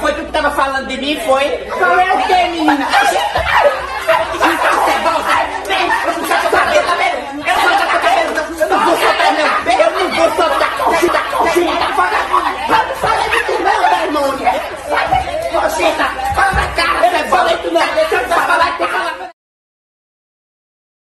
Foi tu que tava falando de mim, foi? Falei o é quê?